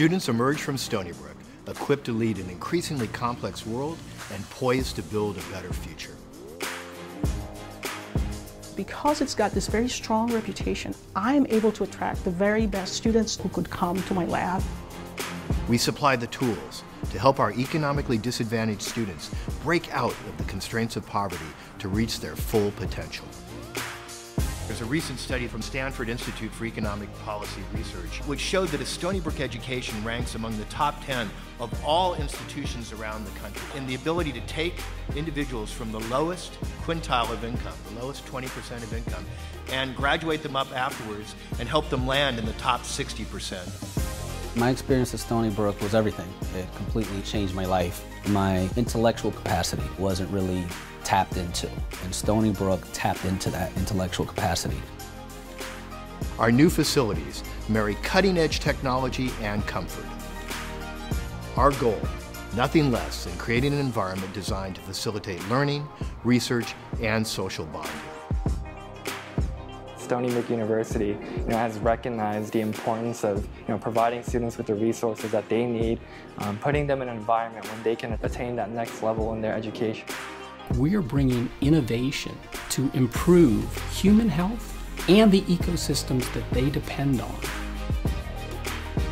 Students emerge from Stony Brook equipped to lead an increasingly complex world and poised to build a better future. Because it's got this very strong reputation, I am able to attract the very best students who could come to my lab. We supply the tools to help our economically disadvantaged students break out of the constraints of poverty to reach their full potential. There's a recent study from Stanford Institute for Economic Policy Research which showed that a Stony Brook education ranks among the top 10 of all institutions around the country in the ability to take individuals from the lowest quintile of income, the lowest 20% of income, and graduate them up afterwards and help them land in the top 60%. My experience at Stony Brook was everything. It completely changed my life. My intellectual capacity wasn't really tapped into, and Stony Brook tapped into that intellectual capacity. Our new facilities marry cutting-edge technology and comfort. Our goal, nothing less than creating an environment designed to facilitate learning, research, and social bonding. Stony Brook University you know, has recognized the importance of you know, providing students with the resources that they need, um, putting them in an environment when they can attain that next level in their education we are bringing innovation to improve human health and the ecosystems that they depend on.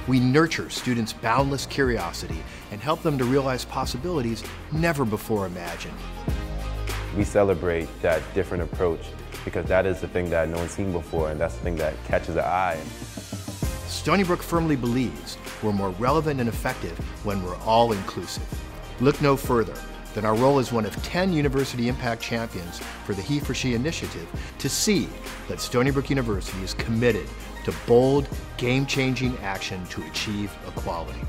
We nurture students' boundless curiosity and help them to realize possibilities never before imagined. We celebrate that different approach because that is the thing that no one's seen before and that's the thing that catches the eye. Stony Brook firmly believes we're more relevant and effective when we're all inclusive. Look no further that our role as one of 10 University Impact Champions for the He for She initiative to see that Stony Brook University is committed to bold, game-changing action to achieve equality.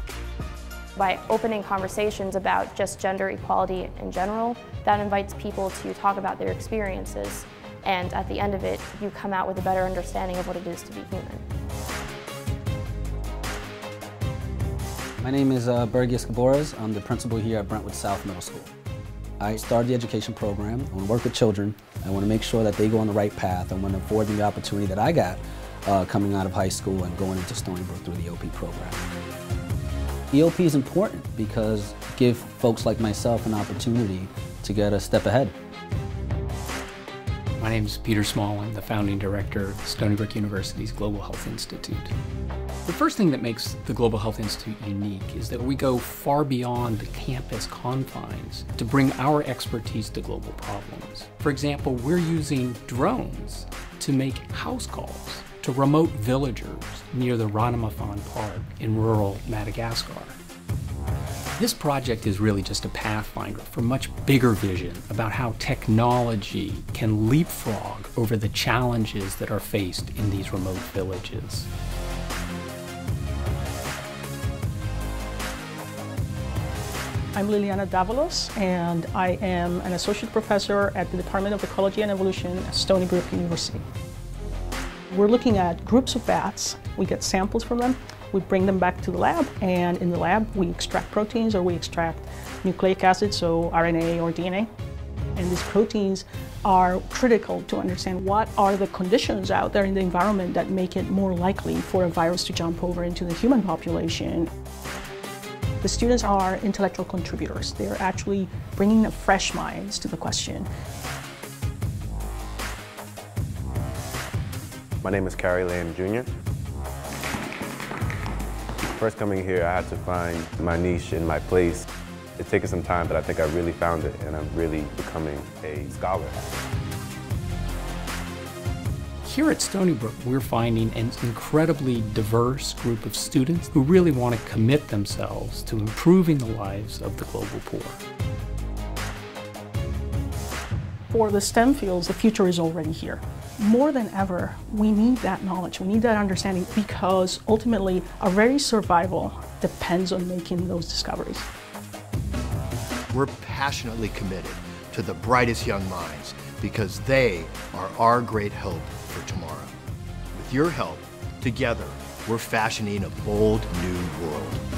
By opening conversations about just gender equality in general, that invites people to talk about their experiences and at the end of it, you come out with a better understanding of what it is to be human. My name is uh, Bergius Gaboras. I'm the principal here at Brentwood South Middle School. I started the education program. I want to work with children. I want to make sure that they go on the right path. I want to afford them the opportunity that I got uh, coming out of high school and going into Stony Brook through the EOP program. EOP is important because give folks like myself an opportunity to get a step ahead. My name is Peter Small. I'm the founding director of Stony Brook University's Global Health Institute. The first thing that makes the Global Health Institute unique is that we go far beyond the campus confines to bring our expertise to global problems. For example, we're using drones to make house calls to remote villagers near the Ranomafana Park in rural Madagascar. This project is really just a pathfinder for much bigger vision about how technology can leapfrog over the challenges that are faced in these remote villages. I'm Liliana Davalos, and I am an associate professor at the Department of Ecology and Evolution at Stony Brook University. We're looking at groups of bats. We get samples from them, we bring them back to the lab, and in the lab we extract proteins or we extract nucleic acids, so RNA or DNA. And these proteins are critical to understand what are the conditions out there in the environment that make it more likely for a virus to jump over into the human population. The students are intellectual contributors. They're actually bringing fresh minds to the question. My name is Cary Lamb Jr. First coming here, I had to find my niche and my place. It's taken some time, but I think I really found it, and I'm really becoming a scholar. Here at Stony Brook, we're finding an incredibly diverse group of students who really want to commit themselves to improving the lives of the global poor. For the STEM fields, the future is already here. More than ever, we need that knowledge, we need that understanding because ultimately our very survival depends on making those discoveries. We're passionately committed to the brightest young minds because they are our great hope for tomorrow. With your help, together, we're fashioning a bold new world.